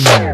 Yeah.